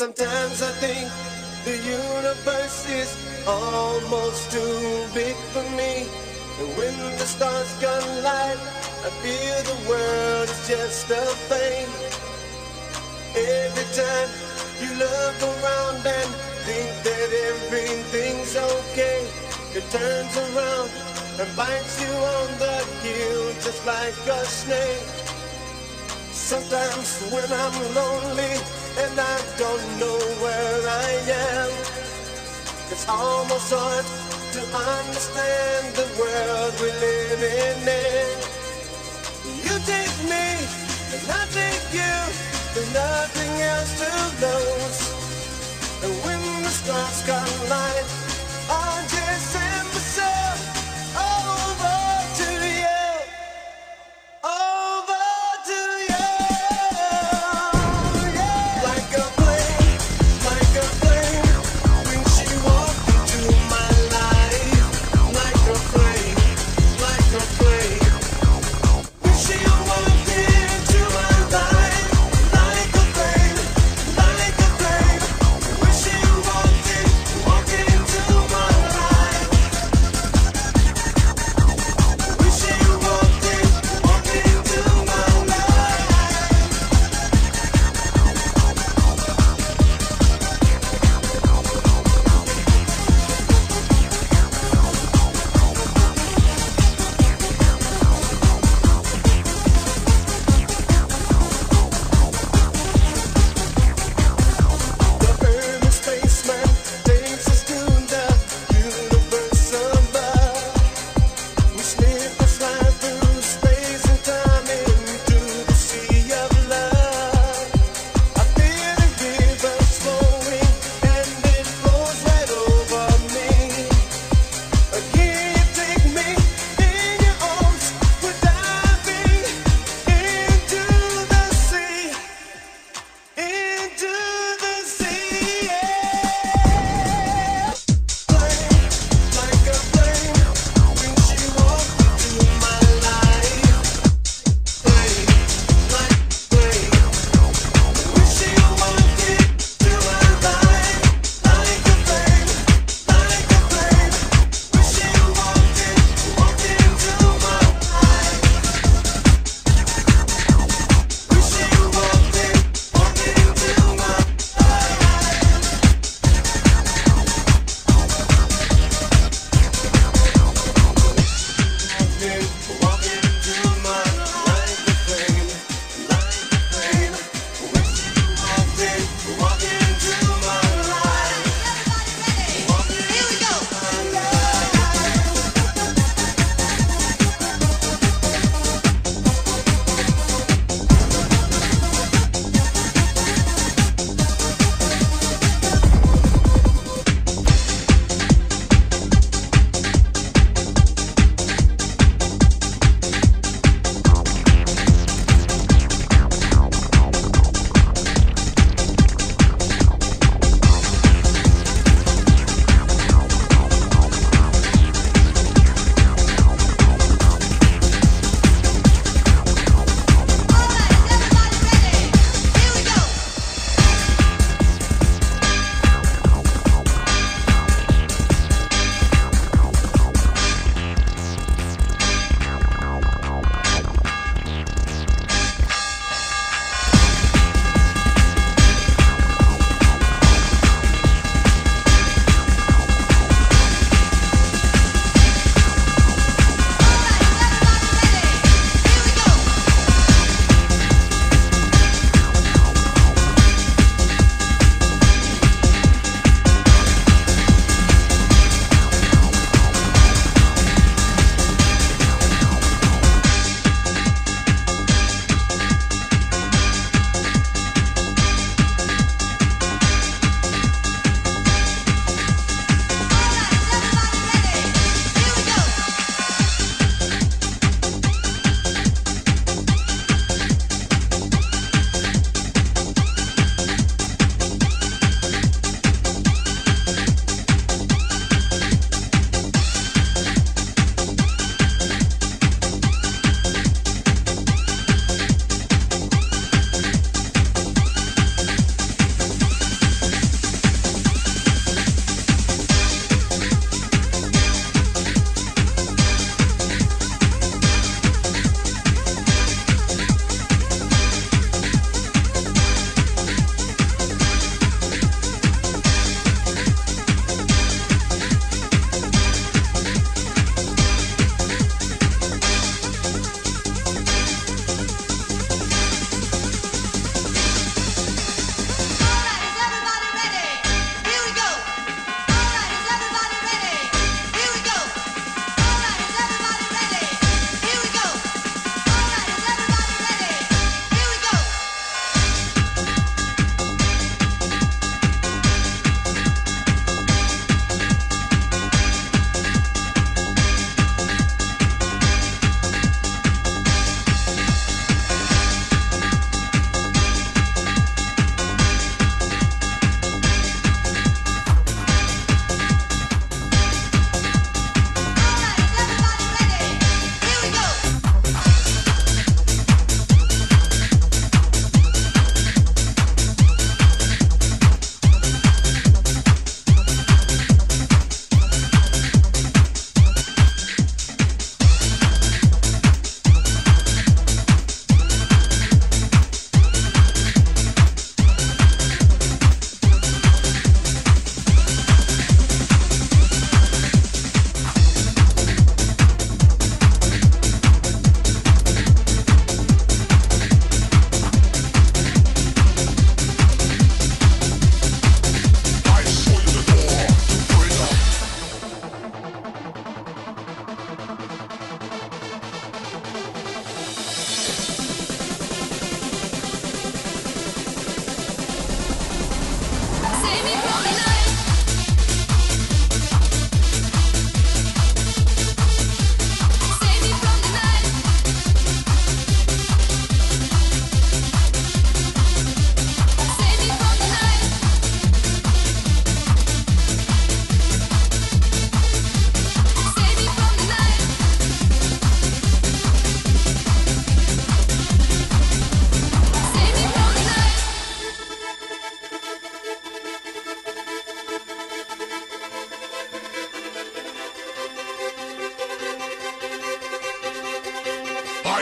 Sometimes I think the universe is almost too big for me. And when the stars collide, I feel the world is just a fame. Every time you look around and think that everything's okay, it turns around and bites you on the heel just like a snake. Sometimes when I'm lonely and I don't know where I am, it's almost hard to understand the world we live in. You take me and I take you, there's nothing else to lose. And when the stars collide,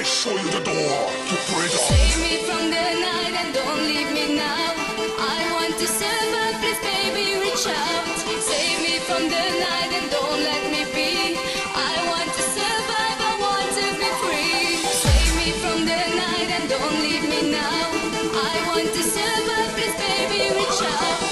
I show you the door to freedom. Save me from the night and don't leave me now. I want to survive, please baby, reach out. Save me from the night and don't let me be. I want to I want to be free. Save me from the night and don't leave me now. I want to please baby, reach out.